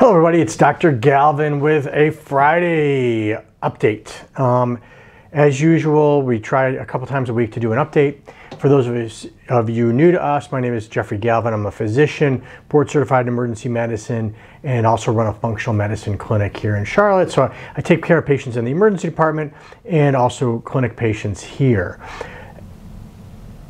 Hello, everybody. It's Dr. Galvin with a Friday update. Um, as usual, we try a couple times a week to do an update. For those of, us, of you new to us, my name is Jeffrey Galvin. I'm a physician, board certified in emergency medicine, and also run a functional medicine clinic here in Charlotte. So I take care of patients in the emergency department and also clinic patients here.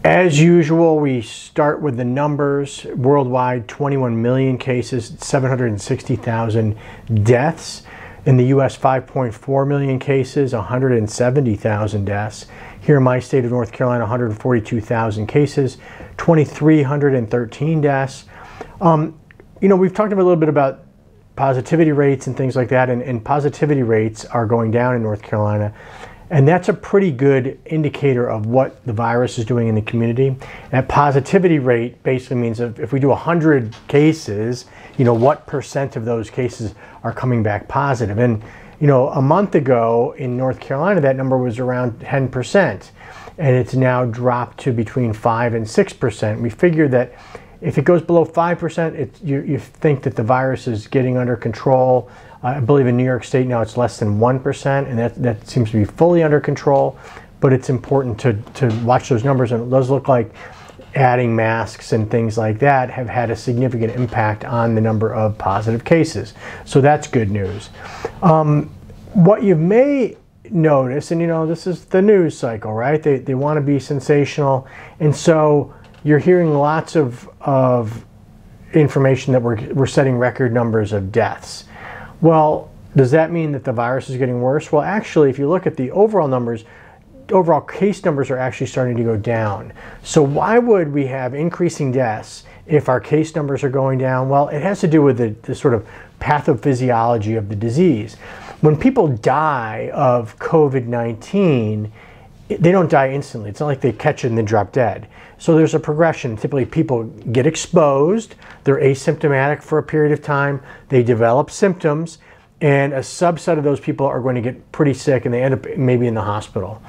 As usual, we start with the numbers. Worldwide, 21 million cases, 760,000 deaths. In the US, 5.4 million cases, 170,000 deaths. Here in my state of North Carolina, 142,000 cases, 2,313 deaths. Um, you know, we've talked a little bit about positivity rates and things like that, and, and positivity rates are going down in North Carolina. And that's a pretty good indicator of what the virus is doing in the community. That positivity rate basically means if, if we do 100 cases, you know, what percent of those cases are coming back positive? And, you know, a month ago in North Carolina, that number was around 10%. And it's now dropped to between 5 and 6%. We figure that if it goes below 5%, it, you, you think that the virus is getting under control. I believe in New York State now it's less than 1%, and that, that seems to be fully under control. But it's important to, to watch those numbers, and those look like adding masks and things like that have had a significant impact on the number of positive cases. So that's good news. Um, what you may notice, and you know, this is the news cycle, right? They, they want to be sensational. And so you're hearing lots of, of information that we're, we're setting record numbers of deaths. Well, does that mean that the virus is getting worse? Well, actually, if you look at the overall numbers, overall case numbers are actually starting to go down. So why would we have increasing deaths if our case numbers are going down? Well, it has to do with the, the sort of pathophysiology of the disease. When people die of COVID-19, they don't die instantly. It's not like they catch it and then drop dead. So there's a progression. Typically, people get exposed, they're asymptomatic for a period of time, they develop symptoms, and a subset of those people are going to get pretty sick and they end up maybe in the hospital.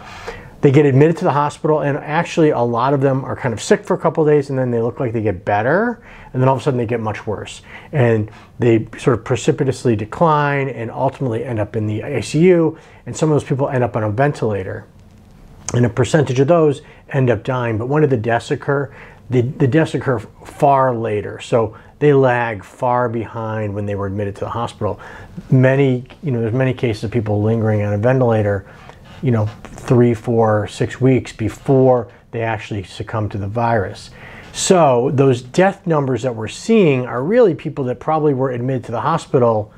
They get admitted to the hospital, and actually, a lot of them are kind of sick for a couple days, and then they look like they get better, and then all of a sudden they get much worse. And they sort of precipitously decline and ultimately end up in the ICU, and some of those people end up on a ventilator and a percentage of those end up dying. But when do the deaths occur? The, the deaths occur far later. So they lag far behind when they were admitted to the hospital. Many, you know, there's many cases of people lingering on a ventilator, you know, three, four, six weeks before they actually succumb to the virus. So those death numbers that we're seeing are really people that probably were admitted to the hospital,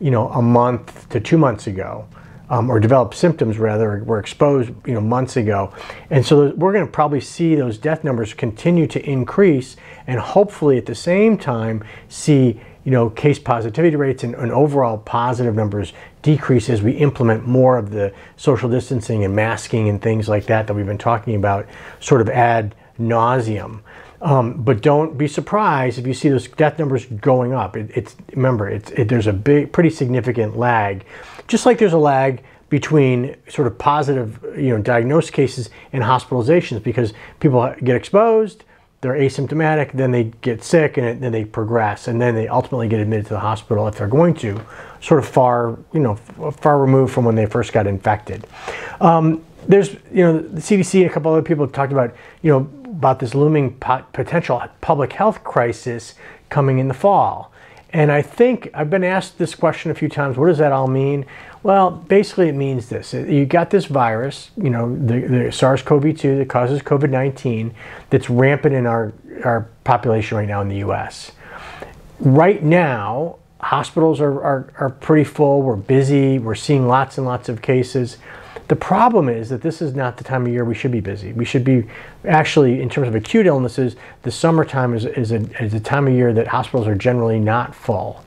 you know, a month to two months ago um, or developed symptoms rather were exposed you know months ago and so we're going to probably see those death numbers continue to increase and hopefully at the same time see you know case positivity rates and, and overall positive numbers decrease as we implement more of the social distancing and masking and things like that that we've been talking about sort of ad nauseum um, but don't be surprised if you see those death numbers going up. It, it's remember, it's, it, there's a big, pretty significant lag, just like there's a lag between sort of positive, you know, diagnosed cases and hospitalizations because people get exposed, they're asymptomatic, then they get sick, and then they progress, and then they ultimately get admitted to the hospital if they're going to, sort of far, you know, far removed from when they first got infected. Um, there's, you know, the CDC and a couple other people have talked about, you know, about this looming potential public health crisis coming in the fall. And I think I've been asked this question a few times. What does that all mean? Well, basically, it means this: you got this virus, you know, the, the SARS-CoV-2 that causes COVID-19, that's rampant in our our population right now in the U.S. Right now, hospitals are, are, are pretty full. We're busy. We're seeing lots and lots of cases. The problem is that this is not the time of year we should be busy. We should be actually, in terms of acute illnesses, the summertime is, is, a, is a time of year that hospitals are generally not full.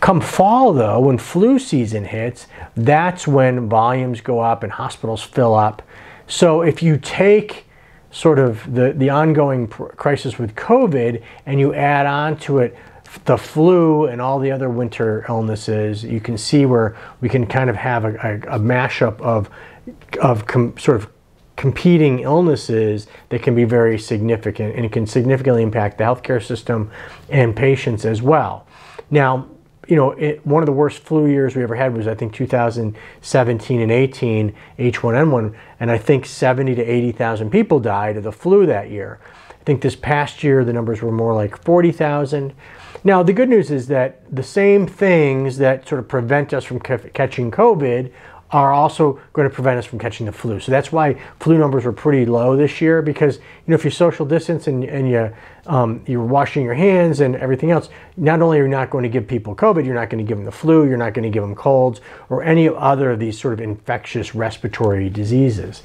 Come fall, though, when flu season hits, that's when volumes go up and hospitals fill up. So if you take sort of the, the ongoing crisis with COVID and you add on to it the flu and all the other winter illnesses, you can see where we can kind of have a, a, a mashup of, of sort of competing illnesses that can be very significant and it can significantly impact the healthcare system and patients as well. Now, you know, it, one of the worst flu years we ever had was I think 2017 and 18 H1N1, and I think 70 to 80,000 people died of the flu that year. I think this past year the numbers were more like 40,000. Now the good news is that the same things that sort of prevent us from catching COVID are also going to prevent us from catching the flu. So that's why flu numbers were pretty low this year because you know if you social distance and, and you um, you're washing your hands and everything else, not only are you not going to give people COVID, you're not going to give them the flu, you're not going to give them colds or any other of these sort of infectious respiratory diseases.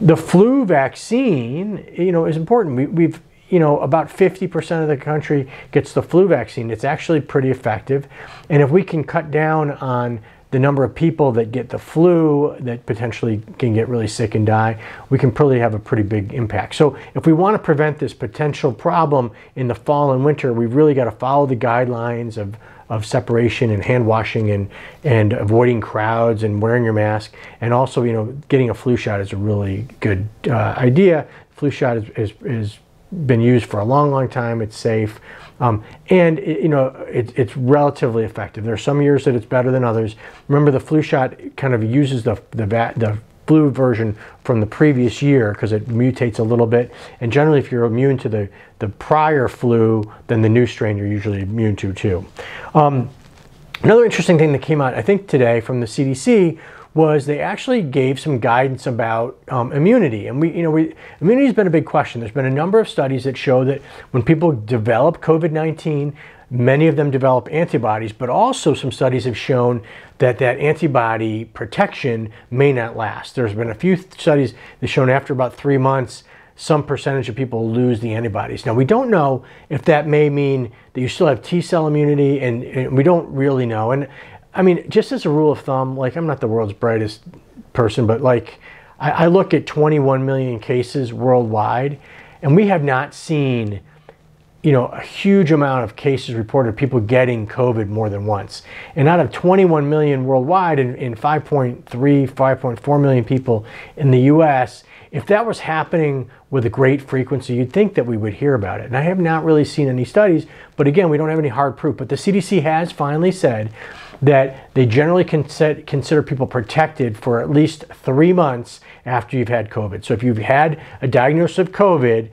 The flu vaccine, you know, is important. We, we've you know, about 50% of the country gets the flu vaccine. It's actually pretty effective. And if we can cut down on the number of people that get the flu that potentially can get really sick and die, we can probably have a pretty big impact. So if we want to prevent this potential problem in the fall and winter, we've really got to follow the guidelines of, of separation and hand washing and, and avoiding crowds and wearing your mask. And also, you know, getting a flu shot is a really good uh, idea. Flu shot is, is, is been used for a long, long time. It's safe. Um, and it, you know it, it's relatively effective. There are some years that it's better than others. Remember, the flu shot kind of uses the the, the flu version from the previous year because it mutates a little bit. And generally, if you're immune to the the prior flu, then the new strain you're usually immune to too. Um, another interesting thing that came out, I think today from the CDC was they actually gave some guidance about um, immunity. And we, you know, we, immunity has been a big question. There's been a number of studies that show that when people develop COVID-19, many of them develop antibodies, but also some studies have shown that that antibody protection may not last. There's been a few studies that shown after about three months, some percentage of people lose the antibodies. Now, we don't know if that may mean that you still have T cell immunity, and, and we don't really know. And I mean, just as a rule of thumb, like I'm not the world's brightest person, but like I, I look at 21 million cases worldwide, and we have not seen you know, a huge amount of cases reported of people getting COVID more than once. And out of 21 million worldwide and, and 5.3, 5.4 million people in the US, if that was happening with a great frequency, you'd think that we would hear about it. And I have not really seen any studies, but again, we don't have any hard proof. But the CDC has finally said that they generally consider people protected for at least three months after you've had COVID. So if you've had a diagnosis of COVID,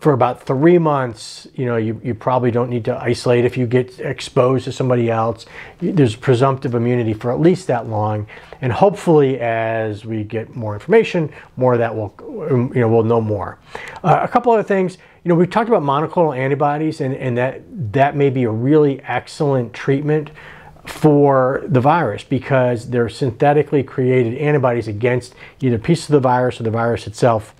for about three months, you know, you, you probably don't need to isolate if you get exposed to somebody else. There's presumptive immunity for at least that long. And hopefully, as we get more information, more of that will, um, you know, we'll know more. Uh, a couple other things, you know, we've talked about monoclonal antibodies, and, and that, that may be a really excellent treatment for the virus because they're synthetically created antibodies against either pieces of the virus or the virus itself.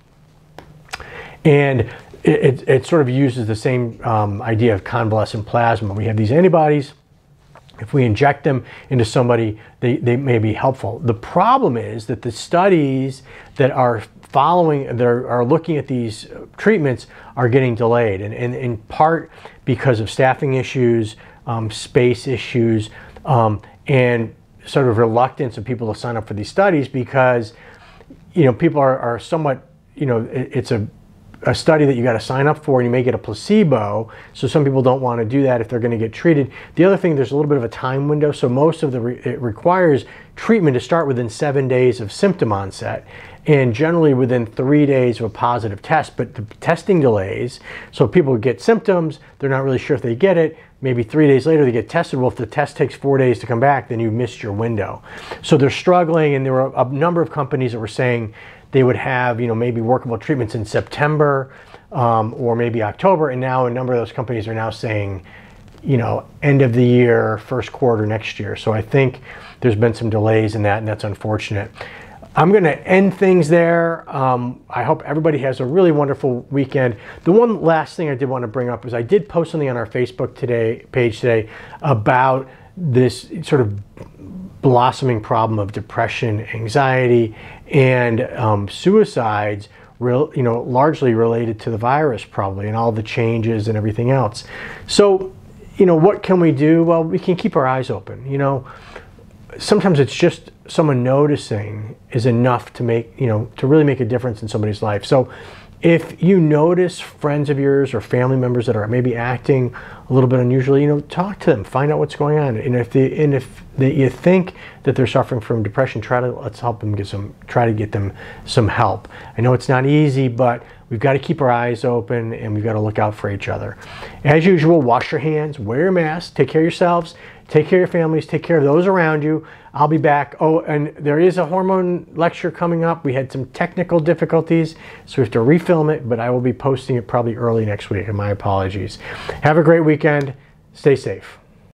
And it, it, it sort of uses the same um, idea of convalescent plasma. We have these antibodies. If we inject them into somebody, they, they may be helpful. The problem is that the studies that are following, that are, looking at these treatments are getting delayed, and, and in part because of staffing issues, um, space issues, um, and sort of reluctance of people to sign up for these studies because you know people are, are somewhat you know it, it's a a study that you got to sign up for and you may get a placebo. So some people don't want to do that if they're going to get treated. The other thing there's a little bit of a time window. So most of the re- it requires treatment to start within seven days of symptom onset and generally within three days of a positive test but the testing delays so people get symptoms they're not really sure if they get it maybe three days later they get tested. Well, if the test takes four days to come back, then you missed your window. So they're struggling, and there were a number of companies that were saying they would have, you know, maybe workable treatments in September um, or maybe October, and now a number of those companies are now saying, you know, end of the year, first quarter next year. So I think there's been some delays in that, and that's unfortunate. I'm going to end things there. Um, I hope everybody has a really wonderful weekend. The one last thing I did want to bring up is I did post something on our Facebook today page today about this sort of blossoming problem of depression, anxiety, and um, suicides. Real, you know, largely related to the virus, probably, and all the changes and everything else. So, you know, what can we do? Well, we can keep our eyes open. You know, sometimes it's just someone noticing is enough to make, you know, to really make a difference in somebody's life. So if you notice friends of yours or family members that are maybe acting a little bit unusual, you know, talk to them, find out what's going on, and if they, and if they, you think that they're suffering from depression, try to let's help them get some, try to get them some help. I know it's not easy, but we've got to keep our eyes open and we've got to look out for each other. As usual, wash your hands, wear a mask, take care of yourselves, take care of your families, take care of those around you. I'll be back. Oh, and there is a hormone lecture coming up. We had some technical difficulties, so we have to refilm it, but I will be posting it probably early next week, and my apologies. Have a great weekend. Stay safe.